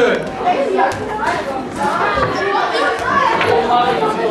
です。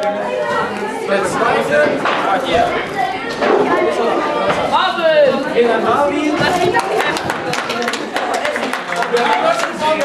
Der zweite. Ah, hier. Marvin! Marvin. Wir haben schon von